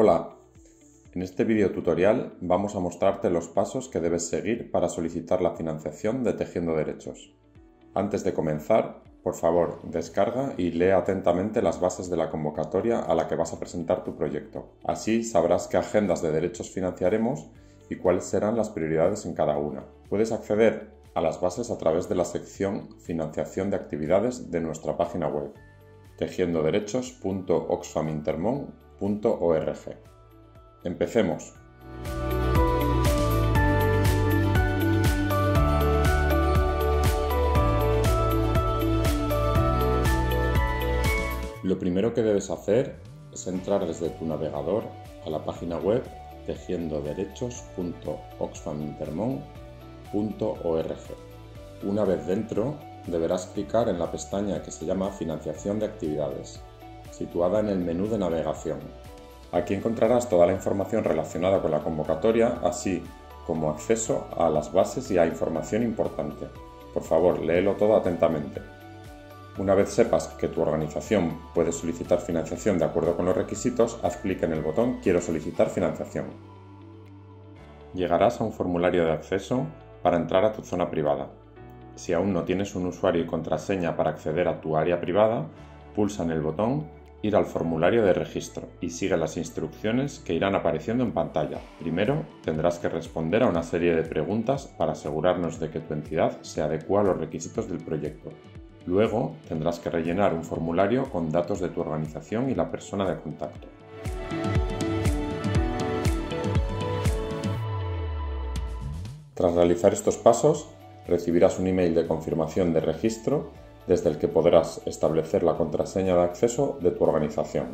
Hola, en este video tutorial vamos a mostrarte los pasos que debes seguir para solicitar la financiación de Tejiendo Derechos. Antes de comenzar, por favor, descarga y lee atentamente las bases de la convocatoria a la que vas a presentar tu proyecto. Así sabrás qué agendas de derechos financiaremos y cuáles serán las prioridades en cada una. Puedes acceder a las bases a través de la sección Financiación de actividades de nuestra página web tejiendoderechos.oxfamintermon.org. Empecemos. Lo primero que debes hacer es entrar desde tu navegador a la página web tejiendoderechos.oxfamintermon.org. Una vez dentro, deberás clicar en la pestaña que se llama Financiación de actividades, situada en el menú de navegación. Aquí encontrarás toda la información relacionada con la convocatoria, así como acceso a las bases y a información importante. Por favor, léelo todo atentamente. Una vez sepas que tu organización puede solicitar financiación de acuerdo con los requisitos, haz clic en el botón Quiero solicitar financiación. Llegarás a un formulario de acceso para entrar a tu zona privada. Si aún no tienes un usuario y contraseña para acceder a tu área privada, pulsa en el botón Ir al formulario de registro y sigue las instrucciones que irán apareciendo en pantalla. Primero, tendrás que responder a una serie de preguntas para asegurarnos de que tu entidad se adecua a los requisitos del proyecto. Luego, tendrás que rellenar un formulario con datos de tu organización y la persona de contacto. Tras realizar estos pasos, recibirás un email de confirmación de registro desde el que podrás establecer la contraseña de acceso de tu organización.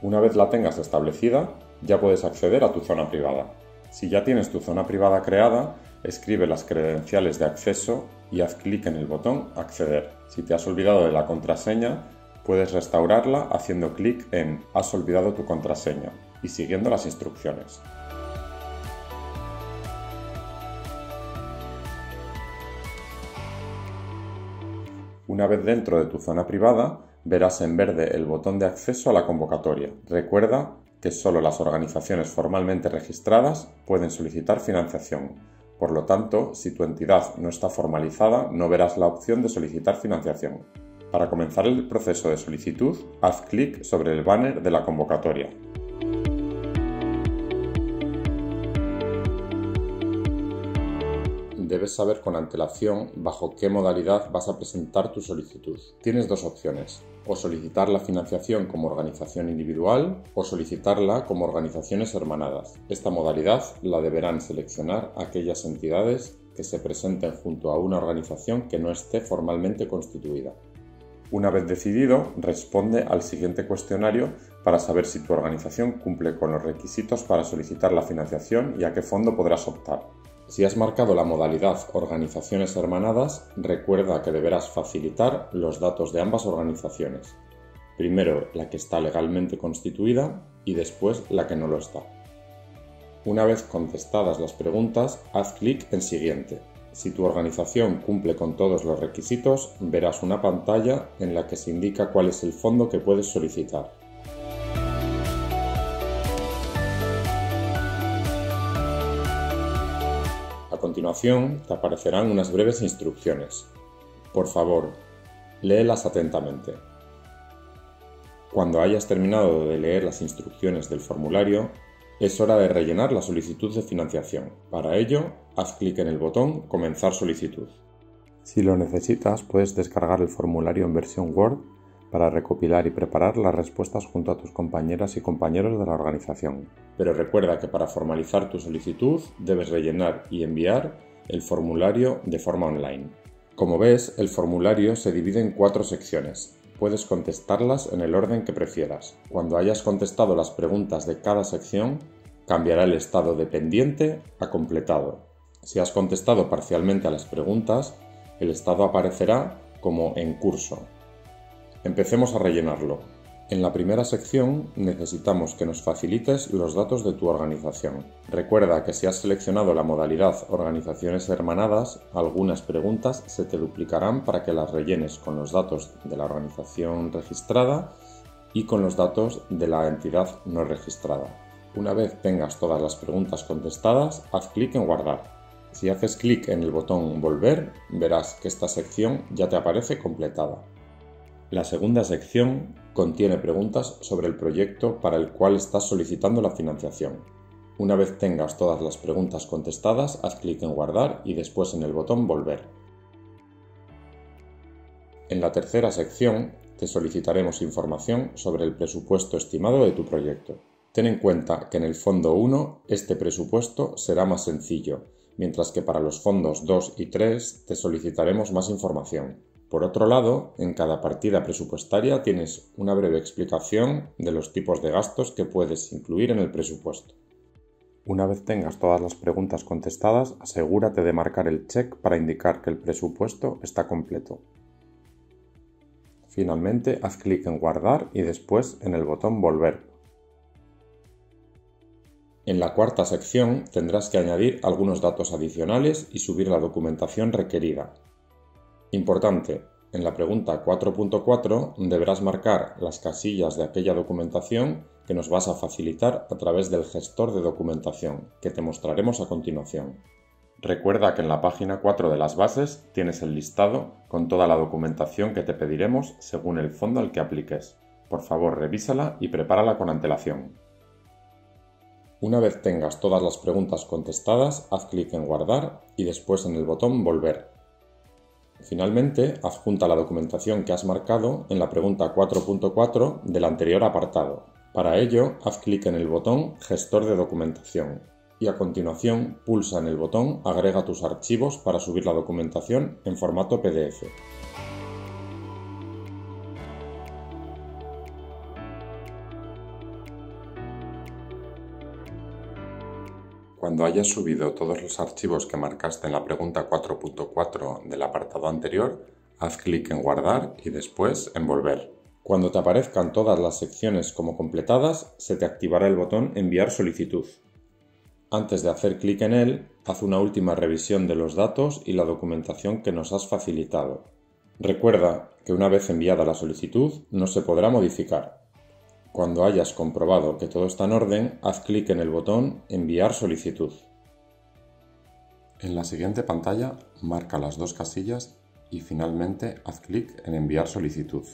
Una vez la tengas establecida, ya puedes acceder a tu zona privada. Si ya tienes tu zona privada creada, escribe las credenciales de acceso y haz clic en el botón Acceder. Si te has olvidado de la contraseña, puedes restaurarla haciendo clic en Has olvidado tu contraseña y siguiendo las instrucciones. Una vez dentro de tu zona privada, verás en verde el botón de acceso a la convocatoria. Recuerda que solo las organizaciones formalmente registradas pueden solicitar financiación. Por lo tanto, si tu entidad no está formalizada, no verás la opción de solicitar financiación. Para comenzar el proceso de solicitud, haz clic sobre el banner de la convocatoria. Debes saber con antelación bajo qué modalidad vas a presentar tu solicitud. Tienes dos opciones, o solicitar la financiación como organización individual o solicitarla como organizaciones hermanadas. Esta modalidad la deberán seleccionar aquellas entidades que se presenten junto a una organización que no esté formalmente constituida. Una vez decidido, responde al siguiente cuestionario para saber si tu organización cumple con los requisitos para solicitar la financiación y a qué fondo podrás optar. Si has marcado la modalidad Organizaciones Hermanadas, recuerda que deberás facilitar los datos de ambas organizaciones. Primero la que está legalmente constituida y después la que no lo está. Una vez contestadas las preguntas, haz clic en Siguiente. Si tu organización cumple con todos los requisitos, verás una pantalla en la que se indica cuál es el fondo que puedes solicitar. Continuación te aparecerán unas breves instrucciones. Por favor, léelas atentamente. Cuando hayas terminado de leer las instrucciones del formulario, es hora de rellenar la solicitud de financiación. Para ello, haz clic en el botón Comenzar solicitud. Si lo necesitas, puedes descargar el formulario en versión Word para recopilar y preparar las respuestas junto a tus compañeras y compañeros de la organización. Pero recuerda que para formalizar tu solicitud debes rellenar y enviar el formulario de forma online. Como ves, el formulario se divide en cuatro secciones. Puedes contestarlas en el orden que prefieras. Cuando hayas contestado las preguntas de cada sección, cambiará el estado de pendiente a completado. Si has contestado parcialmente a las preguntas, el estado aparecerá como en curso Empecemos a rellenarlo. En la primera sección necesitamos que nos facilites los datos de tu organización. Recuerda que si has seleccionado la modalidad Organizaciones Hermanadas, algunas preguntas se te duplicarán para que las rellenes con los datos de la organización registrada y con los datos de la entidad no registrada. Una vez tengas todas las preguntas contestadas, haz clic en Guardar. Si haces clic en el botón Volver, verás que esta sección ya te aparece completada. La segunda sección contiene preguntas sobre el proyecto para el cual estás solicitando la financiación. Una vez tengas todas las preguntas contestadas, haz clic en Guardar y después en el botón Volver. En la tercera sección te solicitaremos información sobre el presupuesto estimado de tu proyecto. Ten en cuenta que en el fondo 1 este presupuesto será más sencillo, mientras que para los fondos 2 y 3 te solicitaremos más información. Por otro lado, en cada partida presupuestaria tienes una breve explicación de los tipos de gastos que puedes incluir en el presupuesto. Una vez tengas todas las preguntas contestadas, asegúrate de marcar el check para indicar que el presupuesto está completo. Finalmente, haz clic en Guardar y después en el botón Volver. En la cuarta sección tendrás que añadir algunos datos adicionales y subir la documentación requerida. Importante, en la pregunta 4.4 deberás marcar las casillas de aquella documentación que nos vas a facilitar a través del gestor de documentación, que te mostraremos a continuación. Recuerda que en la página 4 de las bases tienes el listado con toda la documentación que te pediremos según el fondo al que apliques. Por favor, revísala y prepárala con antelación. Una vez tengas todas las preguntas contestadas, haz clic en Guardar y después en el botón Volver Finalmente, adjunta la documentación que has marcado en la pregunta 4.4 del anterior apartado. Para ello, haz clic en el botón Gestor de documentación y a continuación pulsa en el botón Agrega tus archivos para subir la documentación en formato PDF. Cuando hayas subido todos los archivos que marcaste en la pregunta 4.4 del apartado anterior, haz clic en Guardar y después en Volver. Cuando te aparezcan todas las secciones como completadas, se te activará el botón Enviar solicitud. Antes de hacer clic en él, haz una última revisión de los datos y la documentación que nos has facilitado. Recuerda que una vez enviada la solicitud no se podrá modificar. Cuando hayas comprobado que todo está en orden, haz clic en el botón Enviar solicitud. En la siguiente pantalla, marca las dos casillas y finalmente haz clic en Enviar solicitud.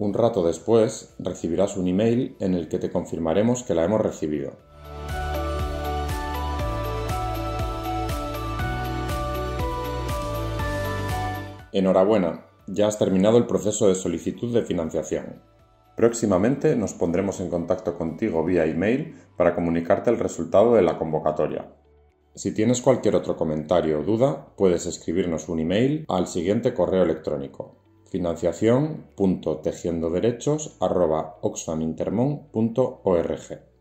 Un rato después recibirás un email en el que te confirmaremos que la hemos recibido. Enhorabuena, ya has terminado el proceso de solicitud de financiación. Próximamente nos pondremos en contacto contigo vía email para comunicarte el resultado de la convocatoria. Si tienes cualquier otro comentario o duda, puedes escribirnos un email al siguiente correo electrónico financiación.tejiendoderechos.oxfamintermon.org